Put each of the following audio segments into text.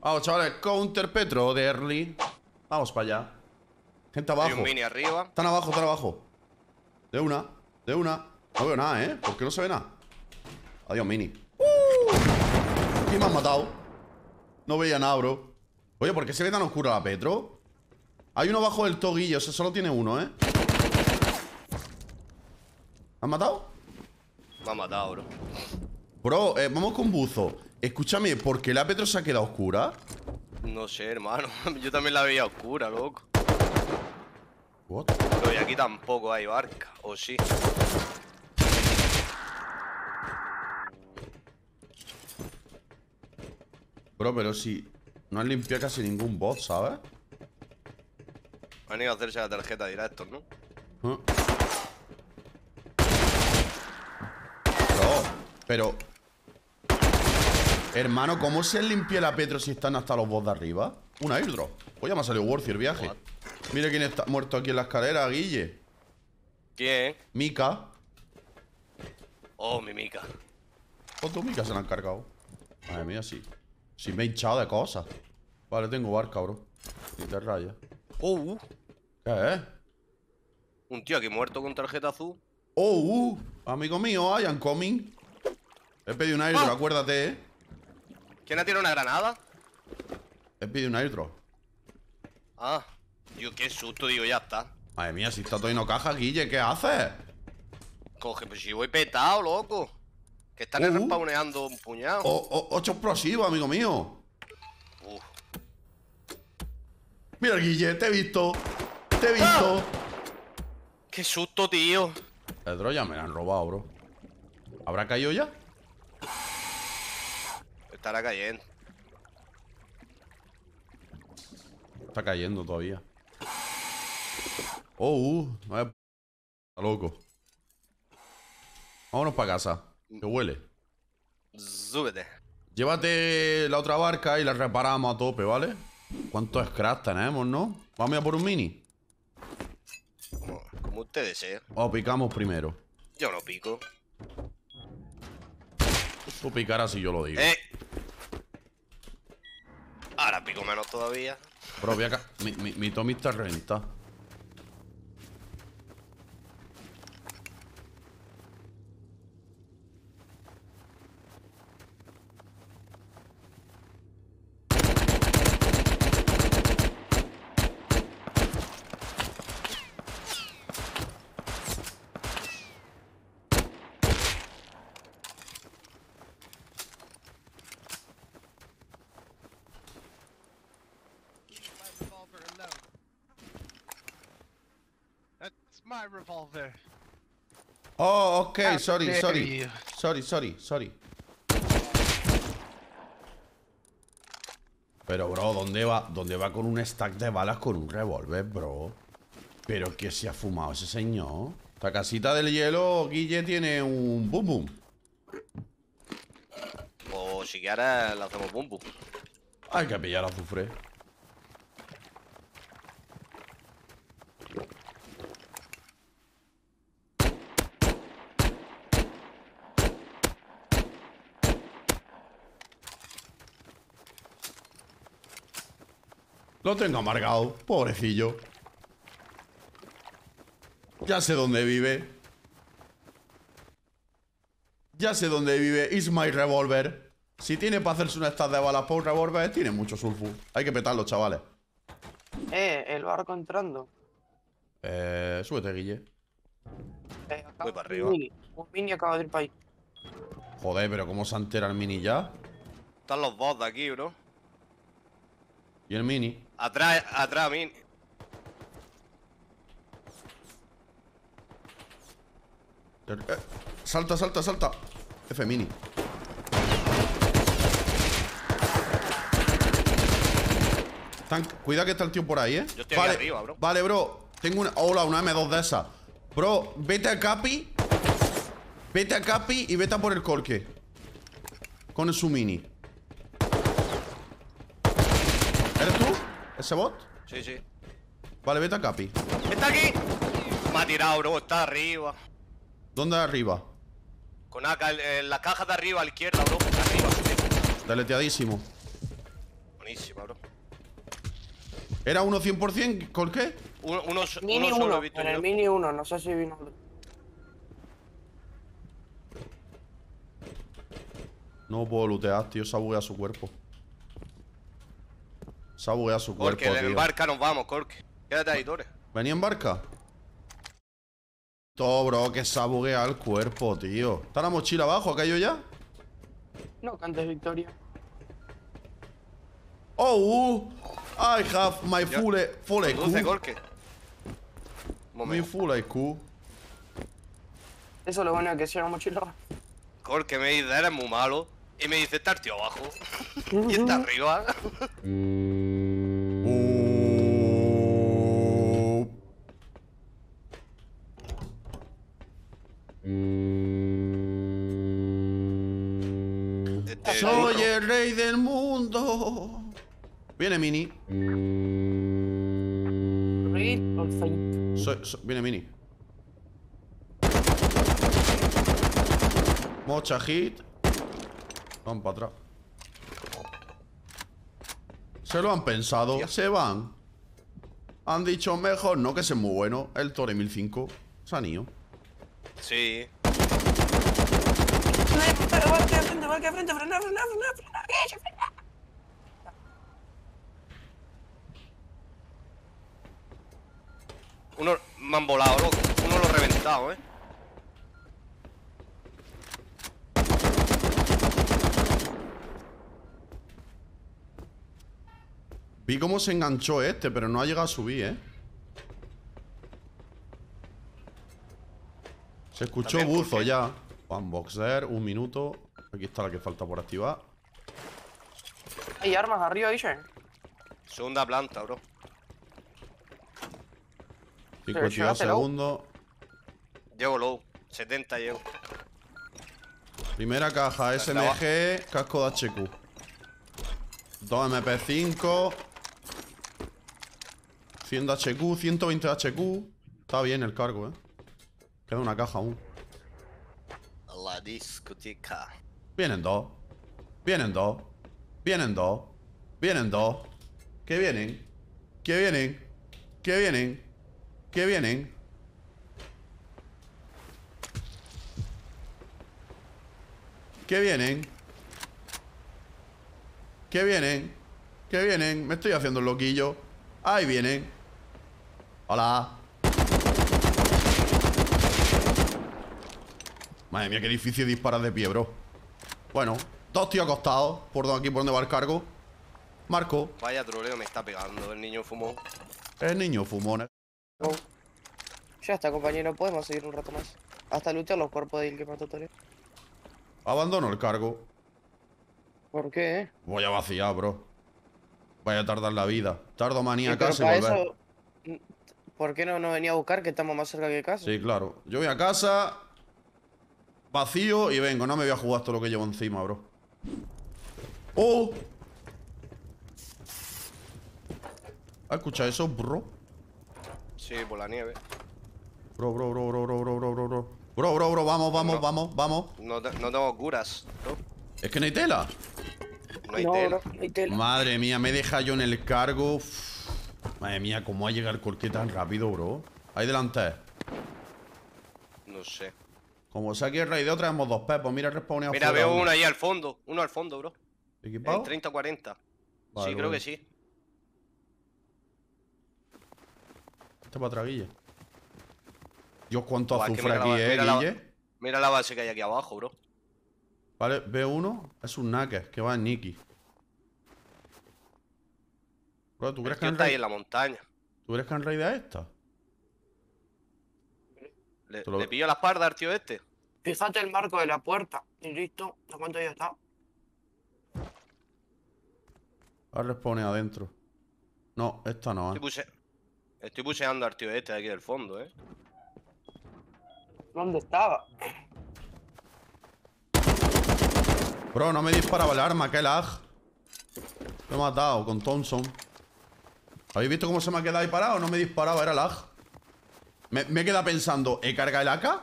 Vamos, chavales. Counter Petro de Early. Vamos para allá. Gente abajo. Hay un mini arriba. Están abajo, están abajo. De una, de una. No veo nada, ¿eh? ¿Por qué no se ve nada? Adiós, mini. ¡Uh! Y me han matado. No veía nada, bro. Oye, ¿por qué se ve tan oscura la Petro? Hay uno bajo del toguillo, o sea, solo tiene uno, ¿eh? ¿Han matado? Me ha matado, bro. Bro, eh, vamos con buzo. Escúchame, ¿por qué la Petro se ha quedado oscura? No sé, hermano. Yo también la veía oscura, loco. What? Pero y aquí tampoco hay barca. ¿O sí? Bro, pero si no han limpiado casi ningún bot, ¿sabes? Han ido a hacerse la tarjeta directo, ¿no? ¿Eh? Bro, pero... Hermano, ¿cómo se limpia la Petro si están hasta los bots de arriba? Un airdrop. Pues ya me ha salido worth el viaje. What? Mira quién está muerto aquí en la escalera, Guille. ¿Quién? Mika. Oh, mi mica. ¿Cuántos Pues Mika se la han cargado? Madre mía, sí. Sí me he hinchado de cosas. Vale, tengo barca, bro. Y te raya. Oh, uh. ¿Qué es? Un tío aquí muerto con tarjeta azul. Oh, uh, amigo mío, I am coming. He pedido un airdrop, Ah. acuérdate, eh. ¿Quién ha tirado una granada? He pedido un airdrop. Ah. Yo qué susto, digo, ya está. Madre mía, si está todo lleno de cajas, Guille, ¿qué haces? Coge, pues si voy petado, loco. Que están Uh. respawneando un puñado. O- o- ocho explosivos, amigo mío. Uf. Mira, Guille, te he visto. Te he visto. Qué susto, tío. El drone ya me lo han robado, bro. ¿Habrá caído ya? Estará cayendo. Está cayendo todavía. Oh, uh, Está loco. Vámonos para casa. Que huele. Súbete. Llévate la otra barca y la reparamos a tope, ¿vale? ¿Cuántos scraps tenemos, no? Vamos a por un mini. Como, como usted desee. O picamos primero. Yo no pico. Tú picarás si yo lo digo. ¡Eh! Ahora pico menos todavía. Bro, voy acá. Mi, mi, mi Tommy está renta. My revolver. Oh, ok, How sorry, sorry. you. Sorry, sorry, sorry. Pero, bro, ¿dónde va? ¿Dónde va con un stack de balas con un revólver, bro? ¿Pero qué se ha fumado ese señor? La casita del hielo, Guille, tiene un boom boom. O si quieres, le hacemos bum bum. Hay que pillar azufre. Lo tengo amargado, pobrecillo. Ya sé dónde vive. Ya sé dónde vive. Is my revolver. Si tiene para hacerse una stack de balas por un revólver, tiene mucho sulfur. Hay que petarlo, chavales. Eh, el barco entrando. Eh, súbete, Guille. Eh, Voy para un arriba. mini. Un mini acaba de ir para ahí. Joder, pero ¿cómo se entera el mini ya? Están los bots de aquí, bro. ¿Y el mini? Atrás, atrás, mini. Eh, salta, salta, salta. F mini. Tank, cuida que está el tío por ahí, ¿eh? Yo estoy vale, arriba, bro. Vale, bro. Tengo una... Hola, una M2 de esas. Bro, vete a Capi. Vete a Capi y vete a por el colque. Con su mini. ¿Eres tú? ¿Ese bot? Sí, sí. Vale, vete a Capi. ¡Está aquí! Me ha tirado, bro. Está arriba. ¿Dónde arriba? Con AK en, en las cajas de arriba a la izquierda, bro. Arriba, sí. Deleteadísimo. buenísima, bro. ¿Era uno 100% con qué? Uno, uno, Mini uno solo he 1, visto en el yo. Mini 1, no sé si vino. No puedo lootear, tío. Se ha bugueado su cuerpo. Se ha bugueado su cuerpo, Corque, en tío. barca nos vamos, Corque. Quédate ahí, Tore. ¿Venía en barca? Todo, bro, que se ha bugueado el cuerpo, tío. ¿Está la mochila abajo? ¿Ha caído ya? No cantes victoria. Oh, uh, I have my full, full IQ. Corque. Un Mi full IQ. Eso es lo bueno que sea una mochila. Corque me dice, eres muy malo. Y me dice, está el tío abajo. y está arriba. rey del mundo. Viene Mini. Soy- so- viene Mini. Mocha hit. Van para atrás. Se lo han pensado. Se van. Han dicho mejor no que es muy bueno. El Tore 1005. Sanio. Sí. Frente, frente, frente, frente, frena, frena, frena, frena, frena. Uno me han volado, loco. Uno lo he reventado, eh. Vi cómo se enganchó este, pero no ha llegado a subir, ¿eh? Se escuchó También, ¿por buzo qué? ya. Juan Boxer, un minuto. Aquí está la que falta por activar. Hay armas arriba, dice. Segunda planta, bro. 52 llévatelo. segundos. Llego low. 70 llego. Primera caja, SMG, casco de HQ. 2 MP5. 100 de HQ, 120 de HQ. Está bien el cargo, eh. Queda una caja aún. La discoteca. Vienen dos. Vienen dos. Vienen dos. Vienen dos. ¿Qué vienen? ¿Qué vienen? ¿Qué vienen? ¿Qué vienen? ¿Qué vienen? ¿Qué vienen? ¿Qué vienen? Me estoy haciendo loquillo. Ahí vienen. Hola. Madre mía, qué difícil disparar de pie, bro. Bueno, dos tíos acostados por donde- aquí por donde va el cargo. Marco, Vaya troleo me está pegando el niño fumó. el niño fumón. Oh. Ya está, compañero, podemos seguir un rato más. Hasta lootear los cuerpos de el que mató. Abandono el cargo. ¿Por qué? eh? Voy a vaciar, bro. Vaya a tardar la vida. Tardo manía Sí, casi volver. eso, mm, ¿Por qué no nos venía a buscar que estamos más cerca que casa? Sí, claro. Yo voy a casa, Vacío y vengo, no me voy a jugar todo lo que llevo encima, bro ¡Oh! ¿Has escuchado eso, bro? Sí, por la nieve Bro, bro, bro, bro, bro, bro, bro, bro Bro, bro, bro, bro vamos, vamos, vamos, vamos No, no tengo curas bro. Es que no hay tela no hay, no, tela. no hay, tela. Madre mía, me deja yo en el cargo Madre mía, cómo ha llegado el corte tan rápido, bro Ahí delante No sé como saque el raideo, traemos dos pepos. Mira, respawneo Mira, veo uno. ahí al fondo. Uno al fondo, bro. ¿Equipado? En 30-40. Vale, sí, creo que sí. Este para atrás, Guille. Dios, cuánto que azufre aquí, la- eh, mira la- Guille. Mira la base que hay aquí abajo, bro. Vale, veo uno. Es un Naked que va en Nikki. Bro, ¿tú El crees, que han está ahí en la montaña. ¿tú crees que han raidado esta? Le, Te lo- le pillo la espalda al tío este. Fíjate el marco de la puerta. Y listo. ¿A cuánto ya está? Ha respawneo adentro. No, esta no, Estoy, eh. puse... Estoy puseando al tío este de aquí del fondo, eh. ¿Dónde estaba? Bro, no me disparaba el arma, qué lag. Lo he matado con Thompson. ¿Habéis visto cómo se me ha quedado ahí parado? No me disparaba, era lag. Me, me he quedado pensando, ¿he cargado el AK?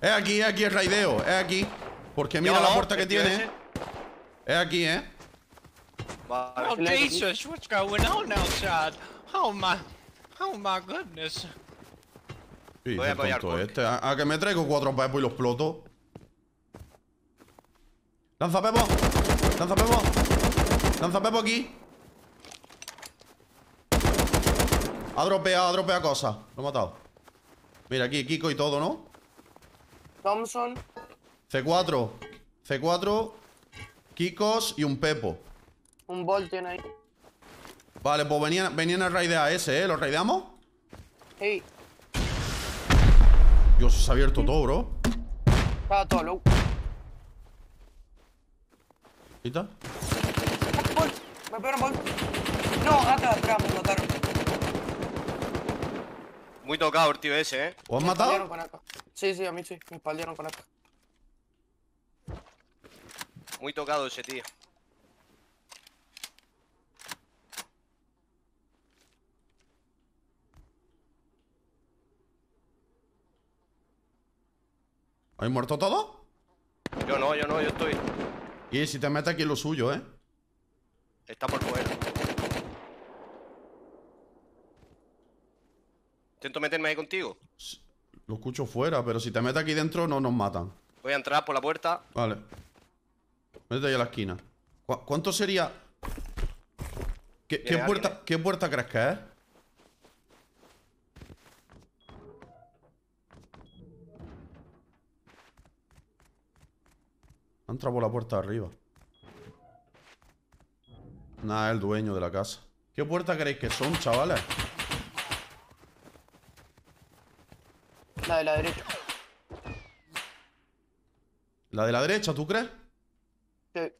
Es aquí, es aquí el raideo, es aquí. Porque mira la puerta que tío tiene. Es aquí, ¿eh? Vale. Oh, Jesus, what's going on outside? Oh my, oh my goodness. Sí, Voy a apoyar este. A, a que me traigo cuatro pepos y los exploto. ¡Lanza pepo! ¡Lanza pepo! ¡Lanza pepo aquí! Ha dropeado, ha dropeado cosas. Lo he matado. Mira, aquí, Kiko y todo, ¿no? Thompson. C4. C4. Kikos y un Pepo. Un Bolt tiene ahí. Vale, pues venían, venían a raidear ese, ¿eh? ¿Lo raideamos? Hey, Dios, se ha abierto todo, bro. estaba todo low. ¿Quita? Me pegaron Bolt. No, acá atrás me mataron. Muy tocado el tío ese, ¿eh? ¿O has matado? con AK. Sí, sí, a mí sí. Me espaldearon con AK. Muy tocado ese tío. ¿Habéis muerto todos? Yo no, yo no, yo estoy. Y si te metes aquí en lo suyo, ¿eh? Está por fuera. Intento meterme ahí contigo. Lo escucho fuera, pero si te metes aquí dentro no nos matan. Voy a entrar por la puerta. Vale. Métete ahí a la esquina. ¿Cu- ¿Cuánto sería? ¿Qué, qué Viene puerta, alguien, ¿Qué puerta crees que es? Ha entrado por la puerta de arriba. Nada, el dueño de la casa. ¿Qué puerta creéis que son, chavales? La de la derecha. ¿La de la derecha, tú crees? Sí.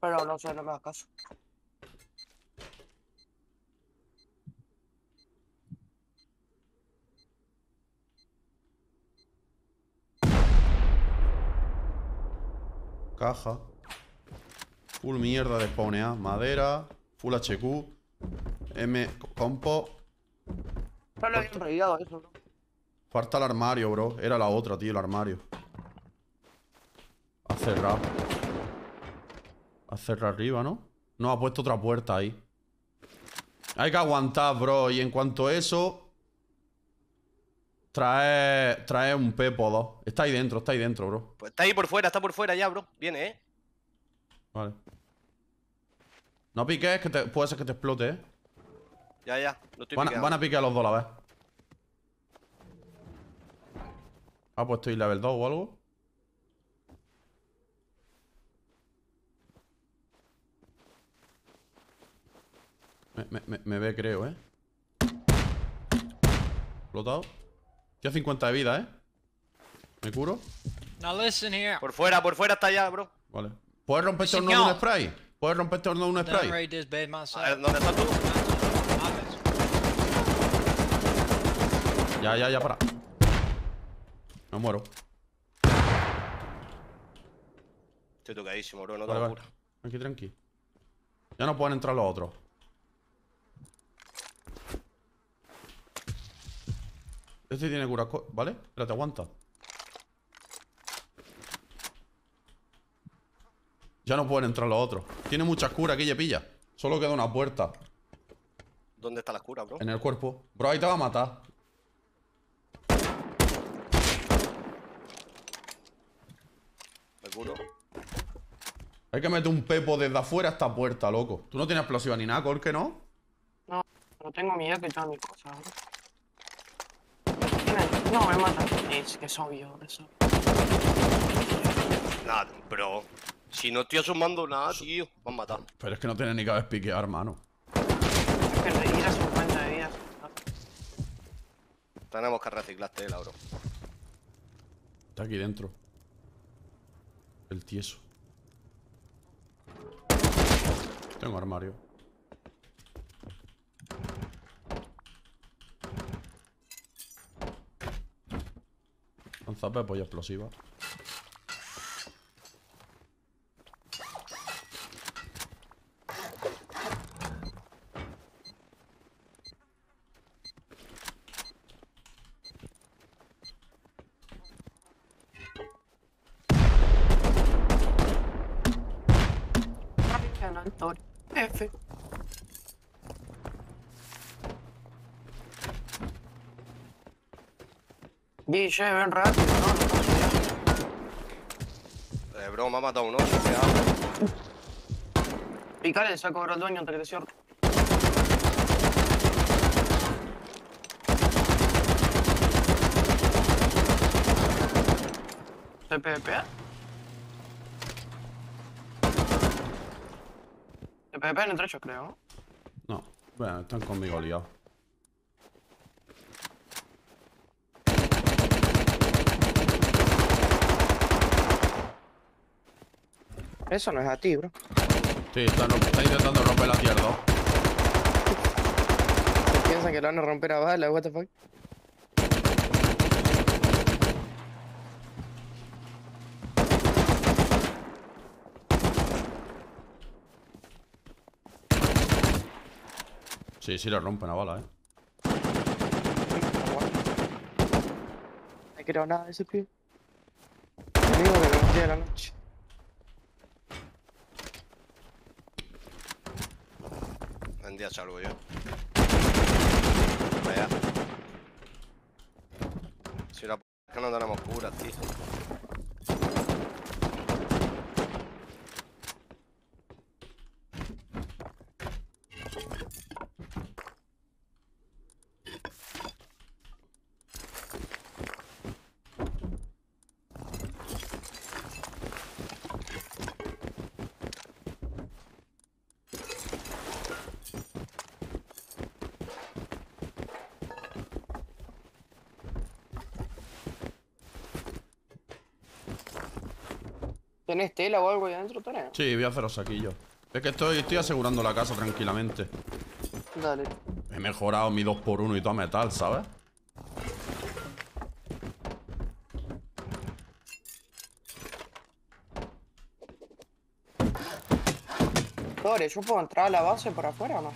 Pero no sé, no me hagas caso. Caja. Full mierda de spawnear. Madera. Full HQ. M. Compo. No lo habían eso, ¿no? Falta el armario, bro. Era la otra, tío, el armario. Ha cerrado. Ha cerrado arriba, ¿no? No, ha puesto otra puerta ahí. Hay que aguantar, bro. Y en cuanto a eso... Trae... Trae un Pepo o dos. Está ahí dentro, está ahí dentro, bro. Pues está ahí por fuera, está por fuera ya, bro. Viene, ¿eh? Vale. No piques, que te- puede ser que te explote, ¿eh? Ya, ya. No estoy Van, van a picar los dos a la vez. Ah, pues estoy level 2 o algo. Me, me- me- me ve, creo, ¿eh? Explotado. Tiene 50 de vida, ¿eh? ¿Me curo? Now listen here. Por fuera, por fuera está ya, bro. Vale. ¿Puedes romper este horno de un spray? ¿Puedes romper este horno de un spray? ¿dónde estás tú? Ya, ya, ya, para. Me muero. Estoy tocadísimo, bro. No te Vale, vale. Tranqui, tranqui. Ya no pueden entrar los otros. Este tiene cura... ¿Vale? Espérate, aguanta. Ya no pueden entrar los otros. Tiene muchas curas aquí, pilla. Solo queda una puerta ¿Dónde está la cura, bro? en el cuerpo. Bro, ahí te va a matar. Hay que meter un pepo desde afuera a esta puerta, loco. Tú no tienes explosiva ni nada, ¿por qué no? No, no tengo miedo que todas mis cosas, No, me matan. Es que es obvio, eso. Nada, bro. Si no estoy asomando nada, tío. Me han matado. Pero es que no tiene ni que piquear, hermano. Es que a 50 de vida. Tenemos que reciclar tela, bro. Está aquí dentro. El tieso. Tengo armario. Lanza polla explosiva. una historia. F. Guille, ven rápido, no. Eh, bro, me ha matado uno. cuidado. Picale, saco ahora el dueño antes que te cierre. ¿Se PvP? Se PvP en el trecho, creo. ¿no? No. Bueno, están conmigo liados. Eso no es a ti, bro. Sí, están, están intentando romper la tier 2. Piensan que lo van a romper a bala, what the fuck. Sí, sí le rompen a bala, eh. No creo nada de ese pibe. Amigo que me la noche. Vendía salvo yo. Vaya. Si la p que no tenemos curas, tío. ¿Tenés tela o algo ahí adentro, Tarea? Sí, voy a hacer los saquillos. Es que estoy, estoy asegurando la casa tranquilamente. Dale. He mejorado mi 2x1 y todo a metal, ¿sabes? Tore, ¿yo puedo entrar a la base por afuera o no?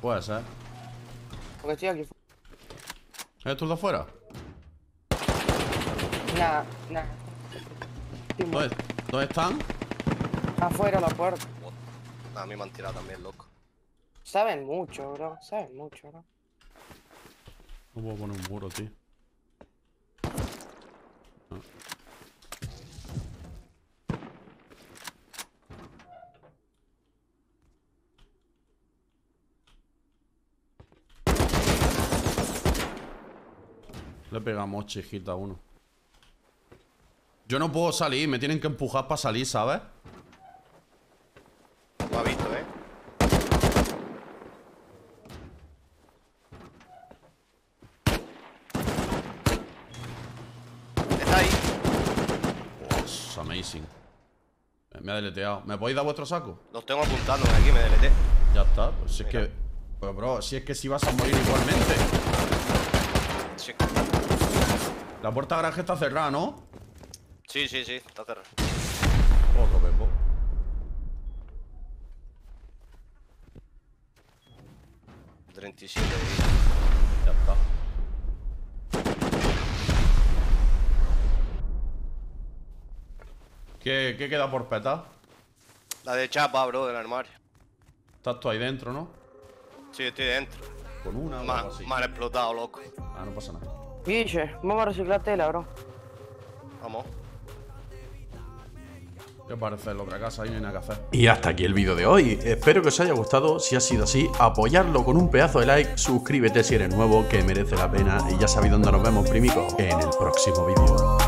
Puede ser. Porque estoy aquí. fu- ¿Eres tú de afuera? Nah, nah. Estoy mu- ¿Dónde, ¿Dónde están? Afuera la puerta. A mí me han tirado también, loco. Saben mucho, bro. Saben mucho, bro. No puedo poner un muro, tío. Le pegamos chijita a uno. Yo no puedo salir, me tienen que empujar para salir, ¿sabes? Lo ha visto, ¿eh? Está ahí. Es amazing. Eh, Me ha deleteado. ¿Me podéis dar vuestro saco? Los tengo apuntando aquí, me deleté. Ya está. Pues si es que. Pues bro, si es que si vas a morir igualmente. Sí, La puerta de garaje está cerrada, ¿no? Sí, sí, sí está cerrado. Otro y 37 de vida. Ya está. ¿Qué, qué queda por petar? La de chapa, bro, del armario. Estás tú ahí dentro, ¿no? Sí, estoy dentro. Con una o Me, algo así. me han explotado, loco. Ah, no pasa nada. Guille, vamos a reciclar tela, bro. Vamos. ¿Qué parece? La otra casa no hay nada que hacer. Y hasta aquí el vídeo de hoy. Espero que os haya gustado. Si ha sido así, apoyarlo con un pedazo de like. Suscríbete si eres nuevo, que merece la pena. Y ya sabéis dónde nos vemos, primico. En el próximo vídeo.